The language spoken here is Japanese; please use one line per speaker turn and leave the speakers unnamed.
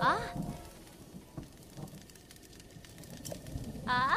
あ？あ？